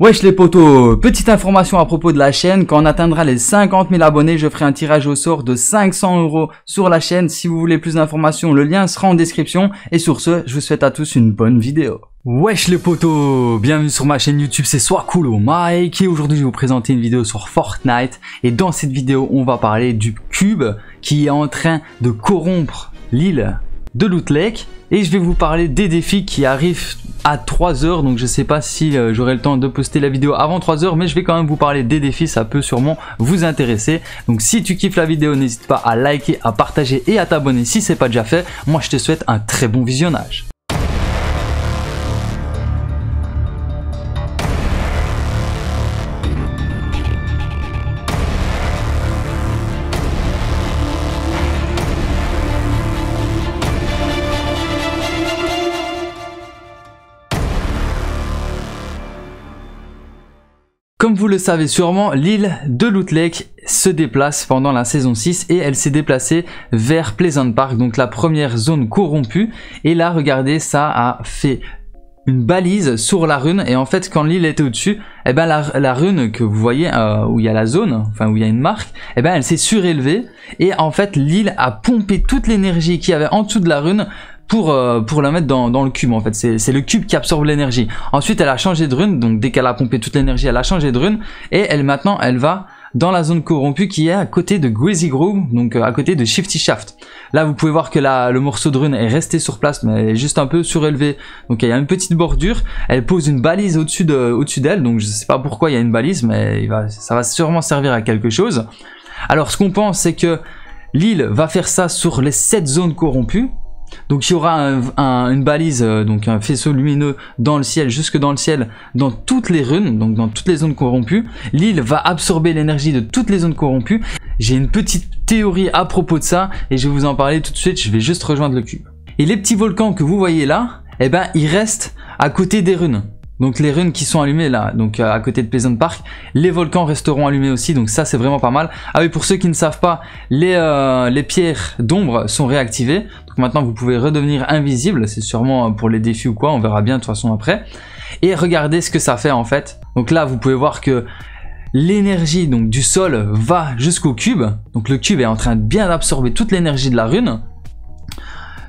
Wesh les potos, petite information à propos de la chaîne, quand on atteindra les 50 000 abonnés, je ferai un tirage au sort de 500 euros sur la chaîne. Si vous voulez plus d'informations, le lien sera en description. Et sur ce, je vous souhaite à tous une bonne vidéo. Wesh les potos, bienvenue sur ma chaîne YouTube, c'est soit cool au Mike et aujourd'hui je vais vous présenter une vidéo sur Fortnite et dans cette vidéo on va parler du cube qui est en train de corrompre l'île de Loot Lake et je vais vous parler des défis qui arrivent à 3 heures donc je sais pas si euh, j'aurai le temps de poster la vidéo avant 3 heures mais je vais quand même vous parler des défis ça peut sûrement vous intéresser. Donc si tu kiffes la vidéo n'hésite pas à liker à partager et à t'abonner si c'est pas déjà fait. Moi je te souhaite un très bon visionnage Comme vous le savez sûrement, l'île de Loot Lake se déplace pendant la saison 6 et elle s'est déplacée vers Pleasant Park, donc la première zone corrompue. Et là, regardez, ça a fait une balise sur la rune et en fait quand l'île était au-dessus, eh ben la, rune que vous voyez euh, où il y a la zone, enfin où il y a une marque, eh ben elle s'est surélevée et en fait l'île a pompé toute l'énergie qu'il y avait en dessous de la rune pour, euh, pour la mettre dans, dans le cube en fait. C'est le cube qui absorbe l'énergie. Ensuite elle a changé de rune, donc dès qu'elle a pompé toute l'énergie, elle a changé de rune. Et elle maintenant elle va dans la zone corrompue qui est à côté de Greasy Groove, donc euh, à côté de Shifty Shaft. Là vous pouvez voir que la, le morceau de rune est resté sur place, mais juste un peu surélevé. Donc il y a une petite bordure, elle pose une balise au-dessus de, au-dessus d'elle, donc je sais pas pourquoi il y a une balise, mais ça va sûrement servir à quelque chose. Alors ce qu'on pense c'est que l'île va faire ça sur les 7 zones corrompues, donc il y aura une balise, euh, donc un faisceau lumineux dans le ciel, jusque dans le ciel, dans toutes les runes, donc dans toutes les zones corrompues. L'île va absorber l'énergie de toutes les zones corrompues. J'ai une petite théorie à propos de ça et je vais vous en parler tout de suite, je vais juste rejoindre le cube. Et les petits volcans que vous voyez là, eh ben ils restent à côté des runes. Donc les runes qui sont allumées là, donc euh, à côté de Pleasant Park, les volcans resteront allumés aussi, donc ça c'est vraiment pas mal. Ah oui, pour ceux qui ne savent pas, les, euh, les pierres d'ombre sont réactivées, donc maintenant vous pouvez redevenir invisible, c'est sûrement pour les défis ou quoi, on verra bien de toute façon après. Et regardez ce que ça fait en fait. Donc là vous pouvez voir que l'énergie du sol va jusqu'au cube, donc le cube est en train de bien absorber toute l'énergie de la rune,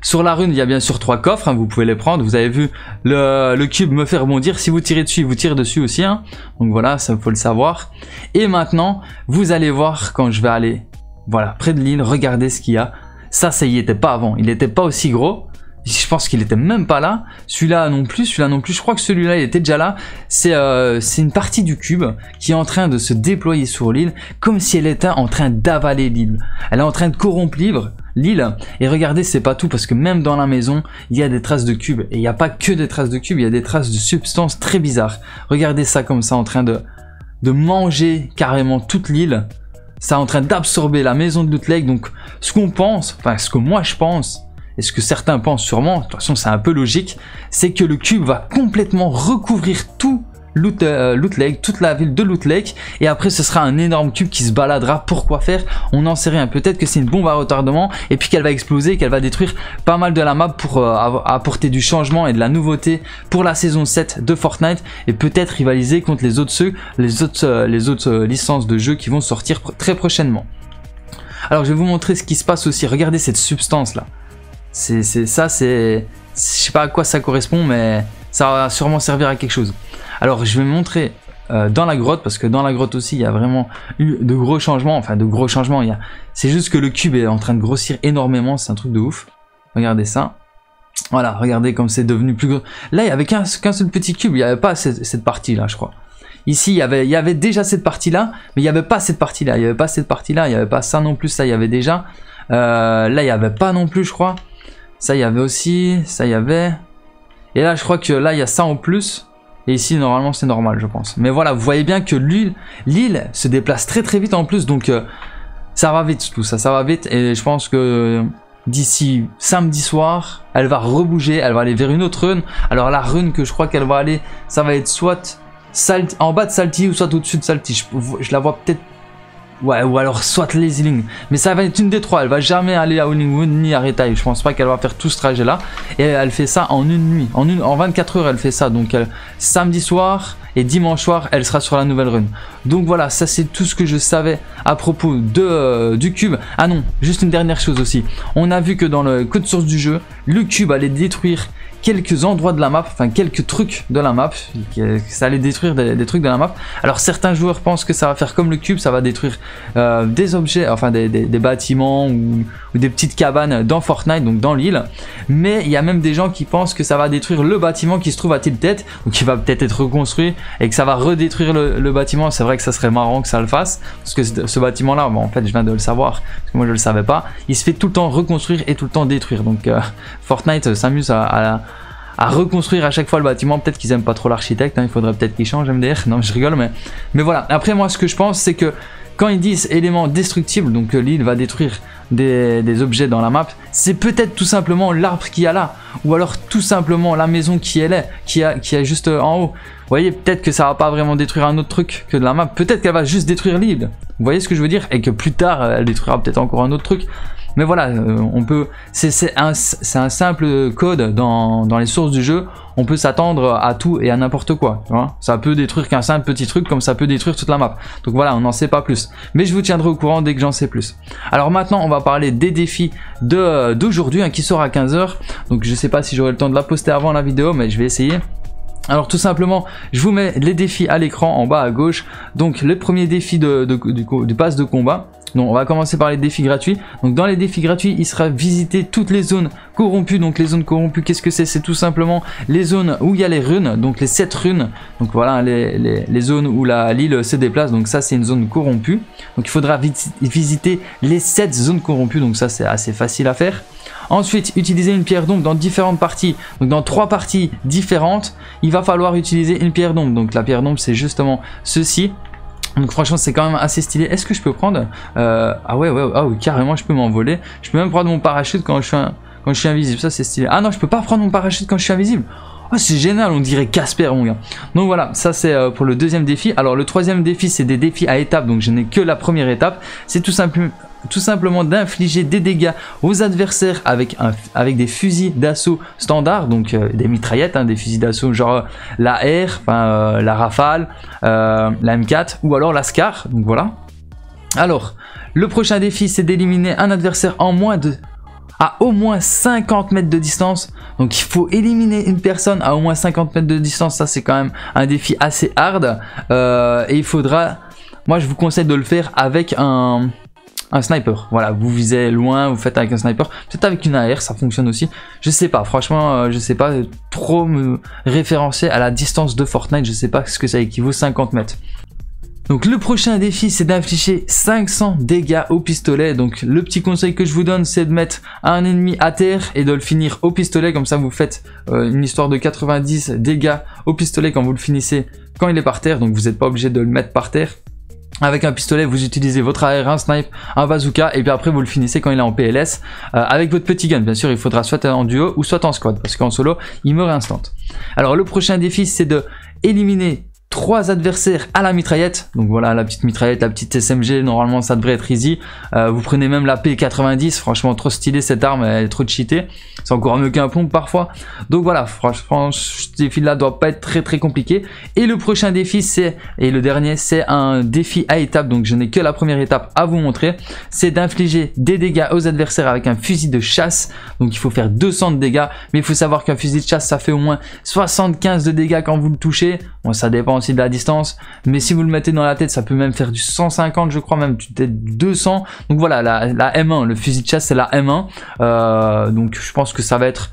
sur la rune, il y a bien sûr trois coffres, hein, vous pouvez les prendre. Vous avez vu le, cube me fait rebondir. Si vous tirez dessus, vous tirez dessus aussi. Hein. Donc voilà, ça faut le savoir. Et maintenant, vous allez voir quand je vais aller voilà, près de l'île, regardez ce qu'il y a. Ça, ça y était pas avant. Il n'était pas aussi gros. Je pense qu'il était même pas là. Celui-là non plus, celui-là non plus. Je crois que celui-là, il était déjà là. C'est euh, une partie du cube qui est en train de se déployer sur l'île, comme si elle était en train d'avaler l'île. Elle est en train de corrompre l'île. Et regardez, c'est pas tout, parce que même dans la maison, il y a des traces de cubes. Et il n'y a pas que des traces de cubes, il y a des traces de substances très bizarres. Regardez ça comme ça, en train de, de manger carrément toute l'île. Ça est en train d'absorber la maison de Loot Lake. Donc, ce qu'on pense, enfin, ce que moi je pense, et ce que certains pensent sûrement, de toute façon c'est un peu logique, c'est que le cube va complètement recouvrir tout Loot, euh, Loot, Lake, toute la ville de Loot Lake, et après ce sera un énorme cube qui se baladera. Pourquoi faire? On n'en sait rien. Peut-être que c'est une bombe à retardement, et puis qu'elle va exploser, qu'elle va détruire pas mal de la map pour euh, apporter du changement et de la nouveauté pour la saison 7 de Fortnite, et peut-être rivaliser contre les autres, ceux, les autres, euh, les autres licences de jeux qui vont sortir très prochainement. Alors je vais vous montrer ce qui se passe aussi. Regardez cette substance là. C'est ça, c'est... Je sais pas à quoi ça correspond, mais ça va sûrement servir à quelque chose. Alors je vais montrer euh, dans la grotte, parce que dans la grotte aussi, il y a vraiment eu de gros changements, enfin de gros changements, c'est juste que le cube est en train de grossir énormément, c'est un truc de ouf. Regardez ça. Voilà, regardez comme c'est devenu plus gros. Là, il n'y avait qu'un seul petit cube, il n'y avait pas cette, partie-là, je crois. Ici, il y, avait, déjà cette partie-là, mais il n'y avait pas cette partie-là, il n'y avait pas cette partie-là, il n'y avait pas ça non plus, ça il y avait déjà. Euh, là, il n'y avait pas non plus, je crois. Ça, il y avait aussi, ça, il y avait. Et là, je crois que là, il y a ça en plus. Et ici, normalement, c'est normal, je pense. Mais voilà, vous voyez bien que l'île se déplace très très vite en plus. Donc, euh, ça va vite tout ça, ça va vite. Et je pense que d'ici samedi soir, elle va rebouger, elle va aller vers une autre rune. Alors la rune que je crois qu'elle va aller, ça va être soit en bas de Salty ou soit au-dessus de Salty. Je, je la vois peut-être Ouais, ou alors soit Lazy Mais ça va être une des trois. Elle va jamais aller à Hollingwood ni à Retail. Je pense pas qu'elle va faire tout ce trajet là. Et elle fait ça en une nuit. En, une, en 24 heures, elle fait ça. Donc samedi soir et dimanche soir elle sera sur la nouvelle run. Donc voilà, ça c'est tout ce que je savais à propos euh, du cube. Ah non, juste une dernière chose aussi. On a vu que dans le code source du jeu, le cube allait détruire quelques endroits de la map, enfin quelques trucs de la map, ça allait détruire des, trucs de la map. Alors certains joueurs pensent que ça va faire comme le cube, ça va détruire euh, des objets, enfin des, bâtiments ou, des petites cabanes dans Fortnite, donc dans l'île. Mais il y a même des gens qui pensent que ça va détruire le bâtiment qui se trouve à Tilted, ou qui va peut-être être reconstruit et que ça va redétruire le, bâtiment. Que ça serait marrant que ça le fasse, parce que ce bâtiment-là, bon, en fait je viens de le savoir, parce que moi je le savais pas, il se fait tout le temps reconstruire et tout le temps détruire. Donc euh, Fortnite s'amuse à, reconstruire à chaque fois le bâtiment. Peut-être qu'ils aiment pas trop l'architecte, hein. il faudrait peut-être qu'ils changent MDR. Non, je rigole, mais, mais voilà. Après, moi, ce que je pense, c'est que quand ils disent éléments destructibles, donc l'île va détruire des, objets dans la map, c'est peut-être tout simplement l'arbre qui y a là, ou alors tout simplement la maison qui est qui qui a juste en haut. Vous voyez, peut-être que ça va pas vraiment détruire un autre truc que de la map, peut-être qu'elle va juste détruire l'île. Vous voyez ce que je veux dire? Et que plus tard, elle détruira peut-être encore un autre truc. Mais voilà, euh, on peut, c'est un, un, simple code dans, dans, les sources du jeu. On peut s'attendre à tout et à n'importe quoi. ça peut détruire qu'un simple petit truc comme ça peut détruire toute la map. Donc voilà, on n'en sait pas plus. Mais je vous tiendrai au courant dès que j'en sais plus. Alors maintenant, on va parler des défis d'aujourd'hui hein, qui sort à 15h. Donc je sais pas si j'aurai le temps de la poster avant la vidéo, mais je vais essayer. Alors tout simplement, je vous mets les défis à l'écran en bas à gauche. Donc le premier défi de, du, du de combat. Donc on va commencer par les défis gratuits. Donc dans les défis gratuits, il sera visiter toutes les zones corrompues. Donc les zones corrompues, qu'est-ce que c'est? C'est tout simplement les zones où il y a les runes, donc les 7 runes. Donc voilà les, zones où l'île se déplace. Donc ça c'est une zone corrompue. Donc il faudra visiter les 7 zones corrompues. Donc ça c'est assez facile à faire. Ensuite, utiliser une pierre d'ombre dans différentes parties. Donc dans trois parties différentes, il va falloir utiliser une pierre d'ombre. Donc la pierre d'ombre c'est justement ceci. Donc franchement c'est quand même assez stylé. Est-ce que je peux prendre euh, Ah ouais ouais ah carrément je peux m'envoler. Je peux même prendre mon parachute quand je suis quand je suis invisible. Ça c'est stylé. Ah non je peux pas prendre mon parachute quand je suis invisible. Oh, c'est génial, on dirait Casper, mon gars. Donc voilà, ça c'est euh, pour le deuxième défi. Alors le troisième défi, c'est des défis à étapes, donc je n'ai que la première étape. C'est tout simplement tout simplement d'infliger des dégâts aux adversaires avec, un, avec des fusils d'assaut standard, donc euh, des mitraillettes, hein, des fusils d'assaut genre euh, la R, enfin, la Rafale, la M4 ou alors la Scar, donc voilà. Alors, le prochain défi c'est d'éliminer un adversaire en moins de à au moins 50 mètres de distance. Donc il faut éliminer une personne à au moins 50 mètres de distance. Ça c'est quand même un défi assez hard. Euh, et il faudra... Moi je vous conseille de le faire avec un, un sniper. Voilà, vous visez loin, vous faites avec un sniper. Peut-être avec une AR, ça fonctionne aussi. Je sais pas, franchement, euh, je sais pas trop me référencer à la distance de Fortnite. Je sais pas ce que ça équivaut 50 mètres. Donc le prochain défi c'est d'infliger 500 dégâts au pistolet. Donc le petit conseil que je vous donne c'est de mettre un ennemi à terre et de le finir au pistolet. Comme ça vous faites euh, une histoire de 90 dégâts au pistolet quand vous le finissez quand il est par terre. Donc vous n'êtes pas obligé de le mettre par terre. Avec un pistolet, vous utilisez votre AR, un snipe, un bazooka, et puis après vous le finissez quand il est en PLS euh, avec votre petit gun. Bien sûr, il faudra soit en duo ou soit en squad, parce qu'en solo, il meurt instant. Alors le prochain défi, c'est de éliminer trois adversaires à la mitraillette. Donc voilà, la petite mitraillette, la petite SMG, normalement ça devrait être easy. Euh, vous prenez même la P90, franchement trop stylé cette arme, elle est trop cheatée. C'est encore mieux qu'un pompe parfois. Donc voilà, franchement, ce défi-là doit pas être très très compliqué. Et le prochain défi, c'est, et le dernier, c'est un défi à étape. Donc je n'ai que la première étape à vous montrer. C'est d'infliger des dégâts aux adversaires avec un fusil de chasse. Donc il faut faire 200 de dégâts. Mais il faut savoir qu'un fusil de chasse, ça fait au moins 75 de dégâts quand vous le touchez. Bon, ça dépend aussi de la distance. Mais si vous le mettez dans la tête, ça peut même faire du 150, je crois, même peut-être 200. Donc voilà, la, M1, le fusil de chasse, c'est la M1. Euh, donc je pense que ça va être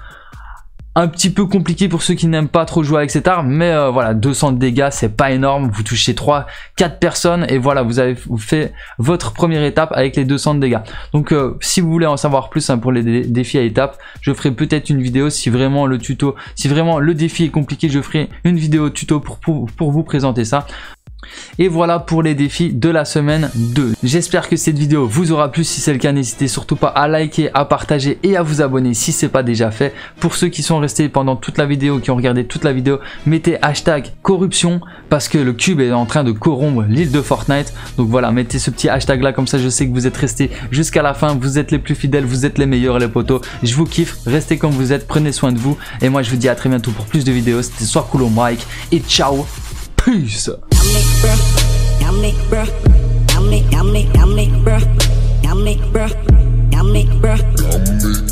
un petit peu compliqué pour ceux qui n'aiment pas trop jouer avec cette arme mais euh, voilà 200 de dégâts c'est pas énorme. Vous touchez 3 4 personnes et voilà vous avez fait votre première étape avec les 200 de dégâts. Donc euh, si vous voulez en savoir plus hein, pour les défis à étapes je ferai peut-être une vidéo si vraiment le tuto si vraiment le défi est compliqué je ferai une vidéo tuto pour, pour vous présenter ça et voilà pour les défis de la semaine 2. J'espère que cette vidéo vous aura plu. Si c'est le cas, n'hésitez surtout pas à liker, à partager et à vous abonner si ce n'est pas déjà fait. Pour ceux qui sont restés pendant toute la vidéo, qui ont regardé toute la vidéo, mettez hashtag corruption parce que le cube est en train de corrompre l'île de Fortnite. Donc voilà, mettez ce petit hashtag là, comme ça je sais que vous êtes restés jusqu'à la fin. Vous êtes les plus fidèles, vous êtes les meilleurs les potos. Je vous kiffe, restez comme vous êtes, prenez soin de vous. Et moi je vous dis à très bientôt pour plus de vidéos. C'était Soir Cool au Mike et ciao Peace. Yummy bruh. yummy bruh. yummy, Dominic, Dominic, bruh. yummy bruh. yummy bruh. Dominic.